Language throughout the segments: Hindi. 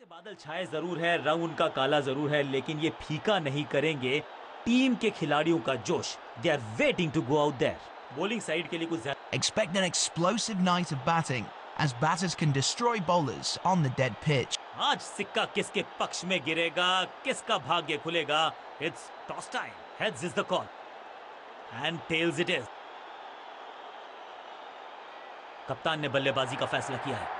से बादल छाए ज़रूर है रंग उनका काला ज़रूर है लेकिन ये फीका नहीं करेंगे। टीम के खिलाड़ियों का जोश। They are waiting to go out their bowling side के लिए कुछ Expect an explosive night of batting as batters can destroy bowlers on the dead pitch. आज सिक्का किसके पक्ष में गिरेगा किसका भाग्य खुलेगा? It's toss time heads is the call and tails it is कप्तान ने बल्लेबाजी का फैसला किया है।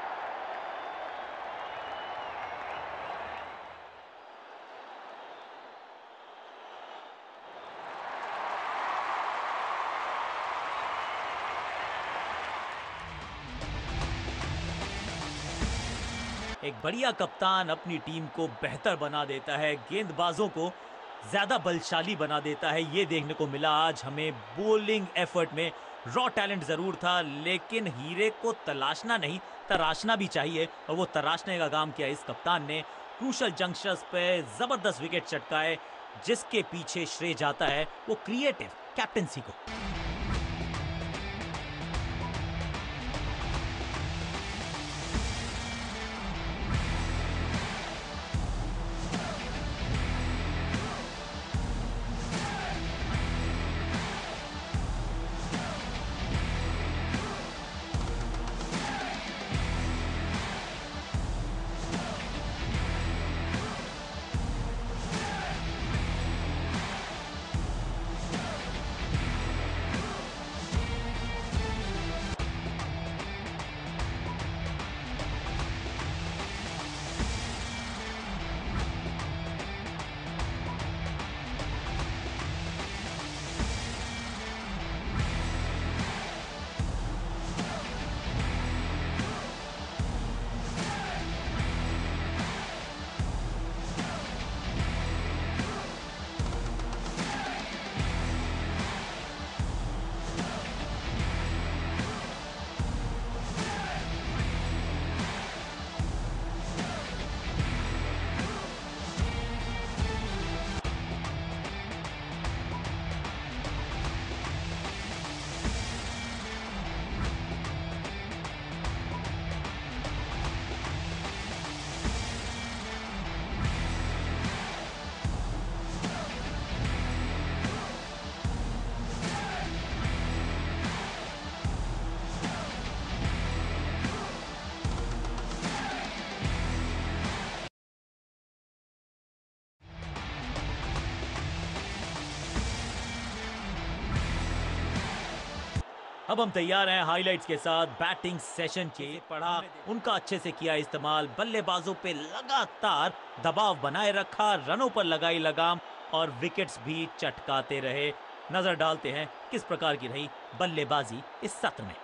एक बढ़िया कप्तान अपनी टीम को बेहतर बना देता है, गेंदबाजों को ज़्यादा बलशाली बना देता है। ये देखने को मिला आज हमें बोलिंग एफर्ट में रॉ टैलेंट ज़रूर था, लेकिन हीरे को तलाशना नहीं, तराशना भी चाहिए, और वो तराशने का काम किया। इस कप्तान ने क्रूशल जंक्शंस पे ज़बरदस्त विकेट चटकाए, जिसके पीछे श्रेय जाता है वो क्रिएटिव कैप्टनसी को। अब हम तैयार हैं हाइलाइट्स के साथ बैटिंग सेशन के। पढ़ा उनका अच्छे से किया इस्तेमाल बल्लेबाजों पे लगातार दबाव बनाए रखा रनों पर लगाई लगाम और विकेट्स भी चटकाते रहे। नज़र डालते हैं किस प्रकार की रही बल्लेबाजी इस सत्र में।